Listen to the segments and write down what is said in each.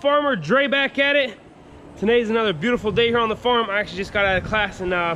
farmer Dre back at it. Today's another beautiful day here on the farm. I actually just got out of class and uh,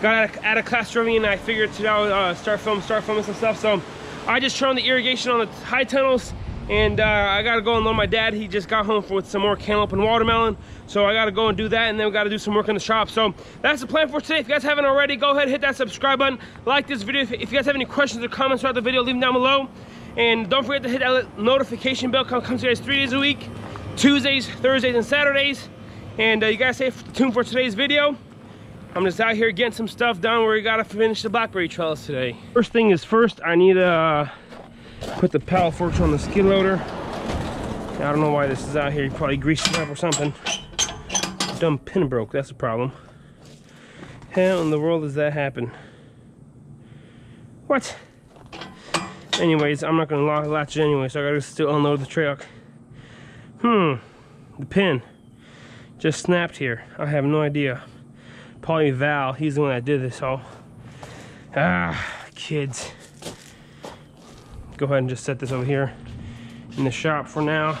got out of, out of class early and I figured today I would uh, start filming, start filming some stuff. So I just turned the irrigation on the high tunnels and uh, I gotta go and load my dad. He just got home for, with some more cantaloupe and watermelon. So I gotta go and do that and then we gotta do some work in the shop. So that's the plan for today. If you guys haven't already, go ahead and hit that subscribe button. Like this video. If, if you guys have any questions or comments throughout the video, leave them down below. And don't forget to hit that notification bell. Come, comes to you guys three days a week. Tuesdays, Thursdays, and Saturdays. And uh, you guys stay tuned for today's video. I'm just out here getting some stuff done where we gotta finish the blackberry trellis today. First thing is first, I need to uh, put the pallet forks on the skid loader. I don't know why this is out here. You probably greased it up or something. Dumb pin broke, that's the problem. How in the world does that happen? What? Anyways, I'm not gonna latch it anyway, so I gotta still unload the truck. Hmm, the pin just snapped here. I have no idea. Probably Val, he's the one that did this all. Ah, kids. Go ahead and just set this over here in the shop for now.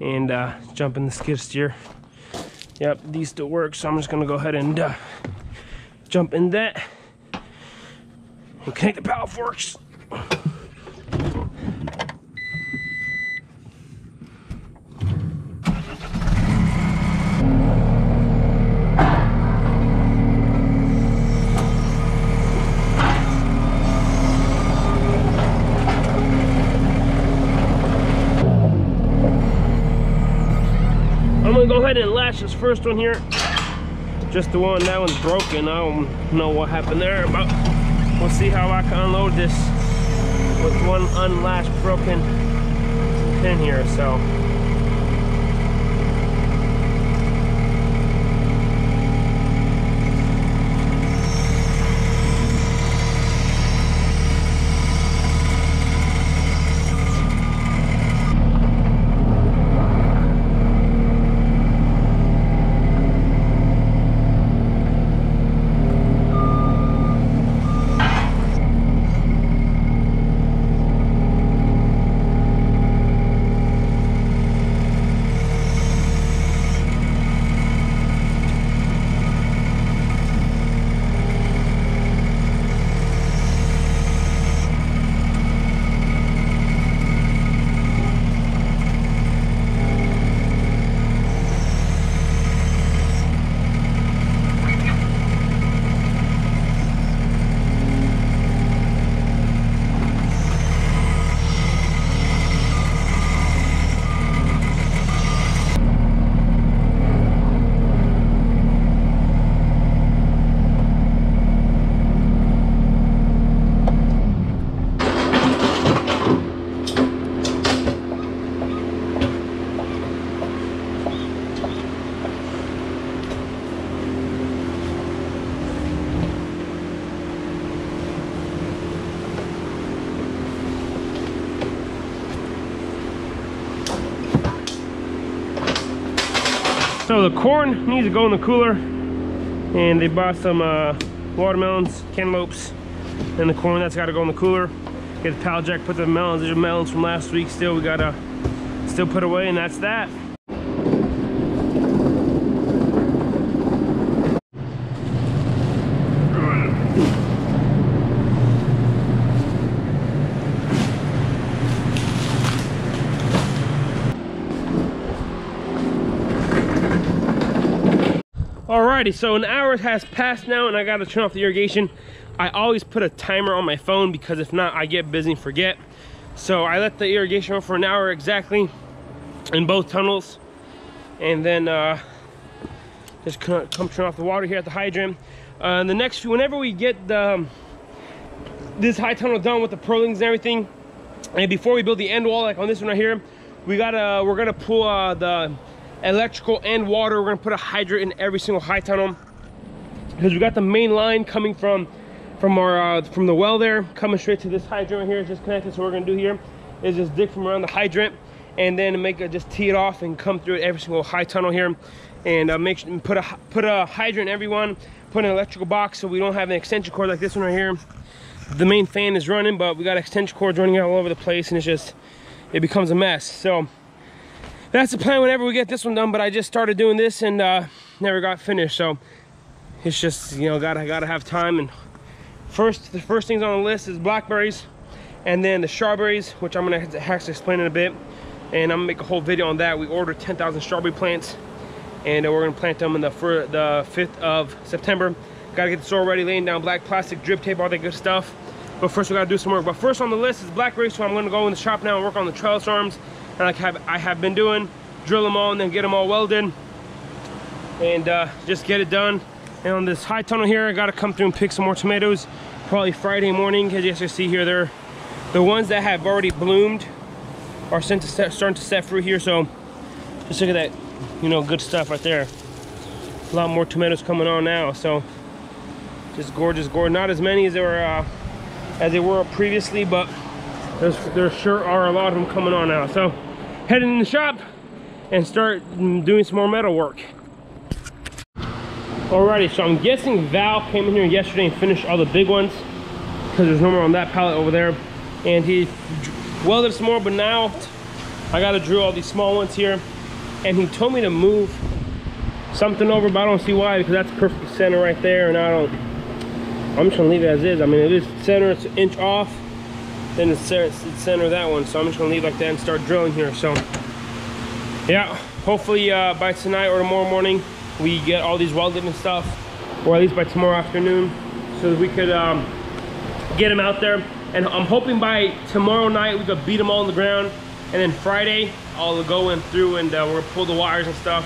And uh, jump in the skid steer. Yep, these still work, so I'm just gonna go ahead and uh, jump in that and connect the power forks. This first one here. Just the one, that one's broken. I don't know what happened there, but we'll see how I can unload this with one unlatched broken pin here, so. So the corn needs to go in the cooler and they bought some uh, watermelons, cantaloupes, and the corn that's got to go in the cooler. Get the pallet jack, put the melons, these are melons from last week still we gotta still put away and that's that. Alrighty, so an hour has passed now and I gotta turn off the irrigation. I always put a timer on my phone because if not, I get busy and forget. So I let the irrigation run for an hour exactly in both tunnels. And then uh, just come, turn off the water here at the hydrant. Uh, the next whenever we get the, um, this high tunnel done with the purlins and everything, and before we build the end wall, like on this one right here, we gotta, we're gonna pull uh, the electrical and water. We're gonna put a hydrant in every single high tunnel because we got the main line coming from from our uh, from the well there coming straight to this hydrant right here. It's just connected. So what we're gonna do here is just dig from around the hydrant and then make it just tee it off and come through every single high tunnel here and uh, make sure put a put a hydrant in everyone. Put an electrical box so we don't have an extension cord like this one right here. The main fan is running, but we got extension cords running all over the place and it's just it becomes a mess. So that's the plan whenever we get this one done, but I just started doing this and uh, never got finished. So it's just, you know, gotta, gotta have time. And first, the first things on the list is blackberries and then the strawberries, which I'm gonna to explain in a bit. And I'm gonna make a whole video on that. We ordered 10,000 strawberry plants and we're gonna plant them in the, for the 5th of September. Gotta get the soil ready, laying down black plastic, drip tape, all that good stuff. But first we gotta do some work. But first on the list is blackberries, so I'm gonna go in the shop now and work on the trellis arms. And like have, I have been doing, drill them all and then get them all welded. And uh, just get it done. And on this high tunnel here, I gotta come through and pick some more tomatoes. Probably Friday morning, as you can see here, they're the ones that have already bloomed are starting to set, starting to set fruit here. So just look at that, you know, good stuff right there. A lot more tomatoes coming on now. So just gorgeous, gorgeous. Not as many as there were uh, as they were previously, but there sure are a lot of them coming on now. So heading in the shop and start doing some more metal work. Alrighty, so I'm guessing Val came in here yesterday and finished all the big ones because there's no more on that pallet over there. And he welded some more, but now I got to drill all these small ones here. And he told me to move something over, but I don't see why because that's perfect center right there. And I don't, I'm just gonna leave it as is. I mean, it is center, it's an inch off, then it's center of that one. So I'm just gonna leave like that and start drilling here. So yeah, hopefully uh, by tonight or tomorrow morning, we get all these welded and stuff, or at least by tomorrow afternoon, so that we could um, get them out there. And I'm hoping by tomorrow night, we could beat them all on the ground. And then Friday, I'll go in through and uh, gonna pull the wires and stuff.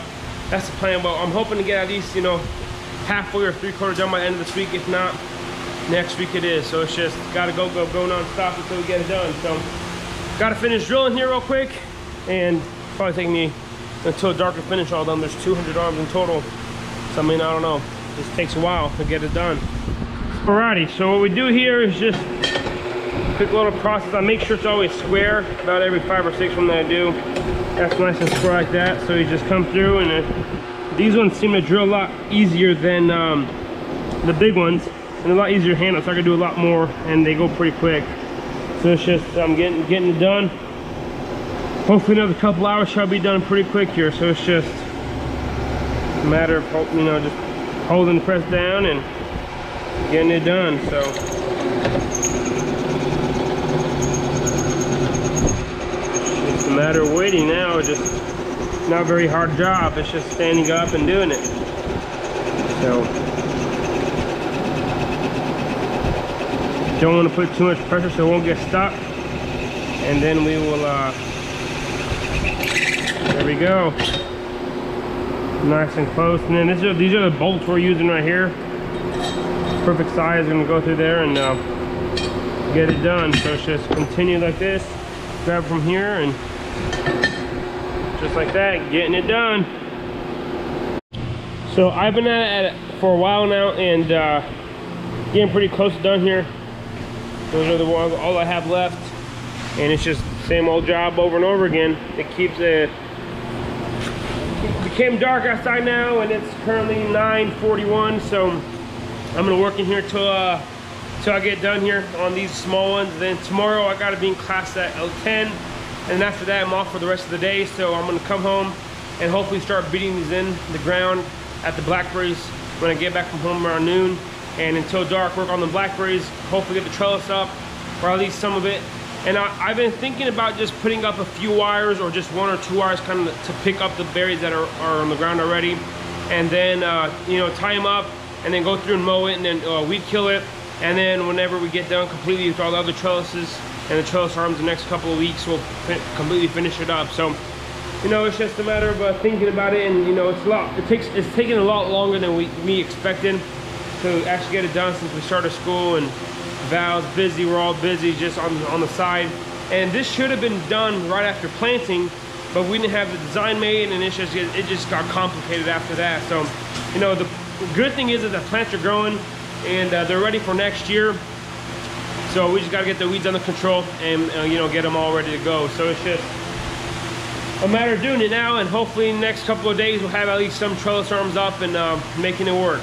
That's the plan, but I'm hoping to get at least, you know, halfway or three quarters done by the end of this week. If not, next week it is. So it's just gotta go, go, go non-stop until we get it done. So gotta finish drilling here real quick and probably take me until dark to finish all them. There's 200 arms in total. So I mean, I don't know. It just takes a while to get it done. Alrighty, so what we do here is just quick little process. I make sure it's always square about every five or six one that I do. That's nice and square like that. So you just come through and it, these ones seem to drill a lot easier than um, the big ones and a lot easier handle so I can do a lot more and they go pretty quick. So it's just I'm getting getting it done. Hopefully another couple hours shall be done pretty quick here. So it's just a matter of you know just holding the press down and getting it done. So it's a matter of waiting now. Just not very hard job. It's just standing up and doing it. So don't want to put too much pressure so it won't get stuck. And then we will uh, there we go. Nice and close. And then are, these are the bolts we're using right here. Perfect size. Gonna go through there and uh, get it done. So it's just continue like this. Grab from here and just like that, getting it done. So I've been at it for a while now and uh, getting pretty close to done here. Those are the ones, all I have left. And it's just same old job over and over again. It keeps it became dark outside now and it's currently 9.41 so I'm gonna work in here till uh till I get done here on these small ones then tomorrow I gotta be in class at L10 and after that I'm off for the rest of the day so I'm gonna come home and hopefully start beating these in the ground at the blackberries when I get back from home around noon and until dark work on the blackberries hopefully get the trellis up or at least some of it and I, have been thinking about just putting up a few wires or just one or two wires kind of to pick up the berries that are, are on the ground already. And then, uh, you know, tie them up and then go through and mow it and then uh, weed kill it. And then whenever we get done completely with all the other trellises and the trellis arms the next couple of weeks, we'll completely finish it up. So, you know, it's just a matter of uh, thinking about it and, you know, it's a lot, it takes, it's taking a lot longer than we, we expected to actually get it done since we started school and Val's busy, we're all busy just on, on the side. And this should have been done right after planting, but we didn't have the design made and it just, it just got complicated after that. So, you know, the good thing is that the plants are growing and uh, they're ready for next year. So we just gotta get the weeds under control and, uh, you know, get them all ready to go. So it's just a matter of doing it now and hopefully in the next couple of days we'll have at least some trellis arms up and uh, making it work.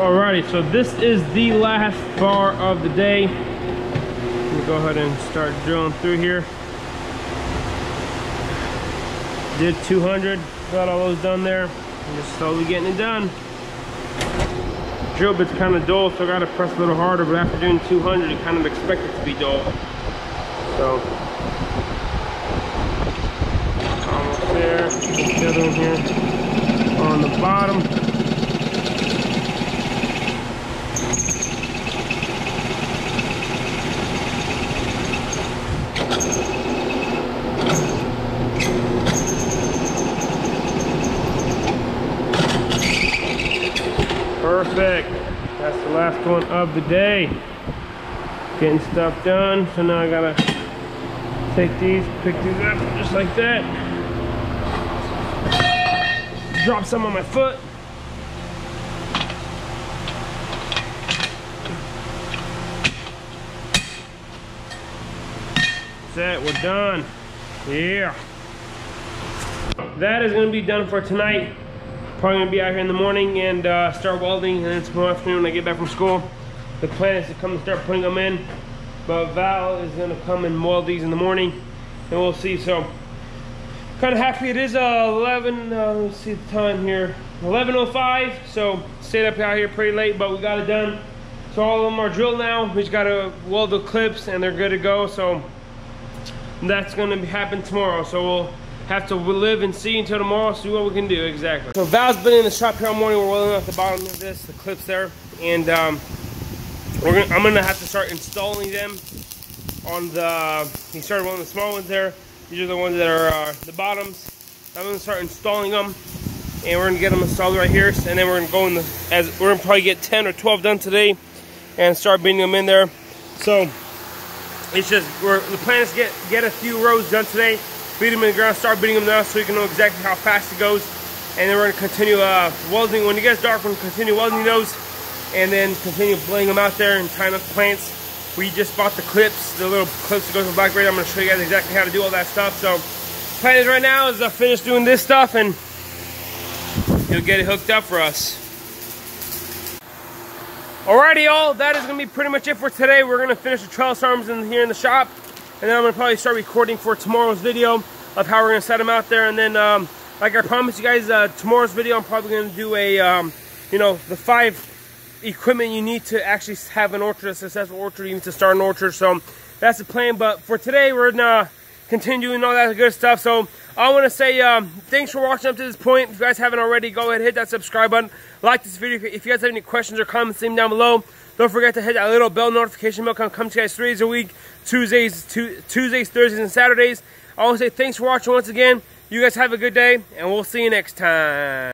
Alrighty, so this is the last bar of the day. Me go ahead and start drilling through here. Did 200, got all those done there. I'm just slowly getting it done. Drill bit's kind of dull, so I gotta press a little harder, but after doing 200, you kind of expect it to be dull. So, almost there. The other one here on the bottom. That's the last one of the day. Getting stuff done. So now I gotta take these, pick these up just like that. Drop some on my foot. That's it, we're done. Yeah. That is gonna be done for tonight. Probably gonna be out here in the morning and uh, start welding and then tomorrow afternoon when I get back from school. The plan is to come and start putting them in. But Val is gonna come and weld these in the morning and we'll see. So kind of happy it is uh, 11, uh, let's see the time here. 11.05, so stayed up out here pretty late, but we got it done. So all of them are drilled now. We just gotta weld the clips and they're good to go. So that's gonna be happen tomorrow. So we'll have to live and see until tomorrow, see what we can do exactly. So Val's been in the shop here all morning. We're welding off the bottom of this, the clips there, and um, we're gonna, I'm gonna have to start installing them on the. He started one of the small ones there. These are the ones that are uh, the bottoms. I'm gonna start installing them, and we're gonna get them installed right here. And then we're gonna go in the as we're gonna probably get 10 or 12 done today, and start beating them in there. So it's just we're the plan is to get get a few rows done today beat them in the ground, start beating them now so you can know exactly how fast it goes. And then we're gonna continue uh, welding. When it gets dark, we're gonna continue welding those and then continue laying them out there and tying up plants. We just bought the clips, the little clips that goes with black braid. I'm gonna show you guys exactly how to do all that stuff. So plan is right now is to finish doing this stuff and he'll get it hooked up for us. Alrighty y'all, that is gonna be pretty much it for today. We're gonna finish the trellis arms in here in the shop. And then I'm gonna probably start recording for tomorrow's video of how we're gonna set them out there. And then, um, like I promised you guys, uh, tomorrow's video, I'm probably gonna do a, um, you know, the five equipment you need to actually have an orchard, a successful orchard, you need to start an orchard. So that's the plan. But for today, we're gonna all that good stuff. So I want to say um, thanks for watching up to this point. If you guys haven't already, go ahead hit that subscribe button. Like this video. If you guys have any questions or comments, leave them down below. Don't forget to hit that little bell notification bell. Come, come to you guys three days a week, Tuesdays, Tuesdays, Thursdays, and Saturdays. I want to say thanks for watching once again. You guys have a good day, and we'll see you next time.